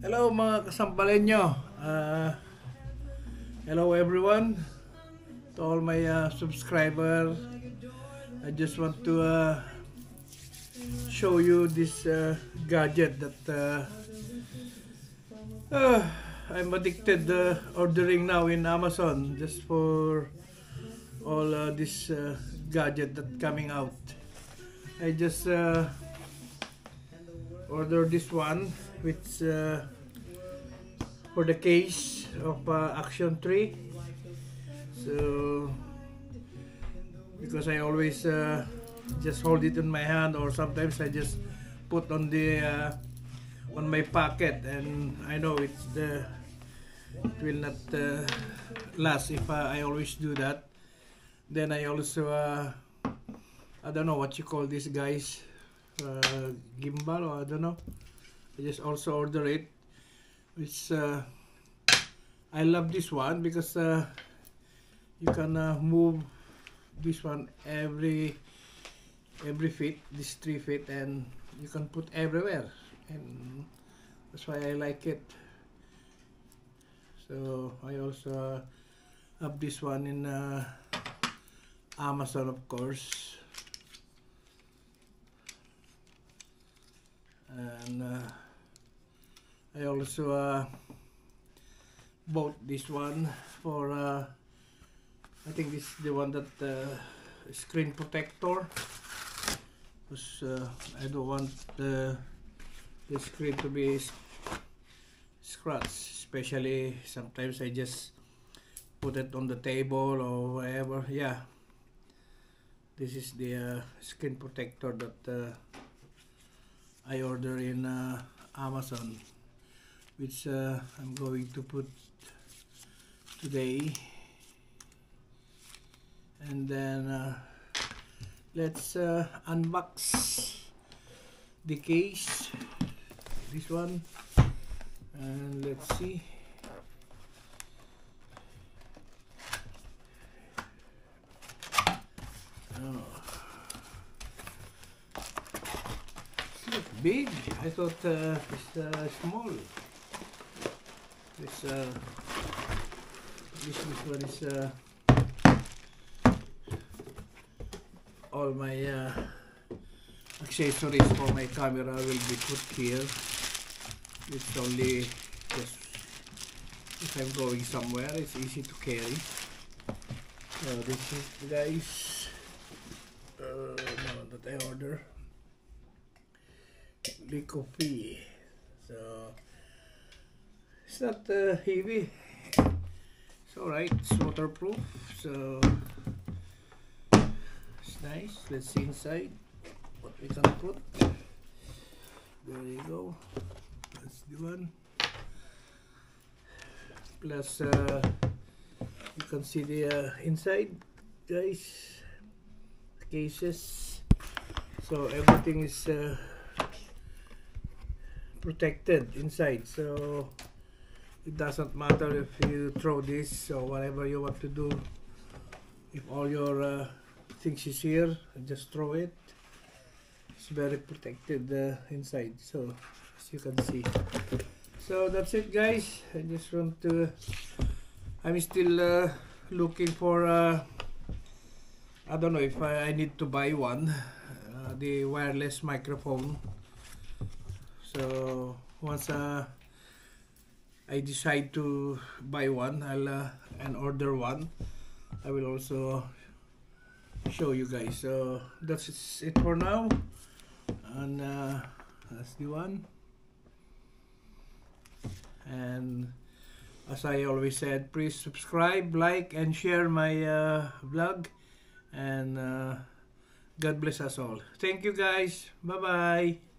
Hello mga kasampalenyo. Uh, hello everyone. To all my uh, subscribers. I just want to uh, show you this uh, gadget that uh, uh, I'm addicted uh, ordering now in Amazon just for all uh, this uh, gadget that coming out. I just uh, ordered this one which uh, for the case of uh, Action 3 so because I always uh, just hold it in my hand or sometimes I just put on the uh, on my pocket and I know it's the it will not uh, last if uh, I always do that. Then I also uh, I don't know what you call these guys uh, gimbal or I don't know I just also order it. Which uh, I love this one because uh, you can uh, move this one every every feet this three feet and you can put everywhere. And that's why I like it. So I also uh, have this one in uh, Amazon of course. And uh, I also uh, bought this one for uh, I think this is the one that uh, screen protector. Because uh, I don't want the, screen to be scratched especially sometimes I just put it on the table or wherever yeah. This is the uh, screen protector that uh, I order in Amazon which uh, I'm going to put today. And then uh, let's uh, unbox the case this one. And let's see. Oh. It's big. I thought uh, it's uh, small this uh, this, this one is uh, all my uh, accessories for my camera will be put here. It's only just if I'm going somewhere it's easy to carry. So this is guys uh, no, that I order. Licopi so it's not uh, heavy. It's alright it's waterproof so it's nice. Let's see inside what we can put. There you go. That's the one. Plus uh, you can see the uh, inside guys. Cases. So everything is uh, protected inside. So it doesn't matter if you throw this or whatever you want to do. If all your uh, things is here just throw it. It's very protected uh, inside so as you can see. So that's it guys. I just want to I'm still uh, looking for uh, I don't know if I, I need to buy one uh, the wireless microphone. So once uh, I decide to buy one I'll uh, and order one. I will also show you guys. So that's it for now. And uh, that's the one. And as I always said please subscribe like and share my uh, vlog. And uh, God bless us all. Thank you guys. Bye bye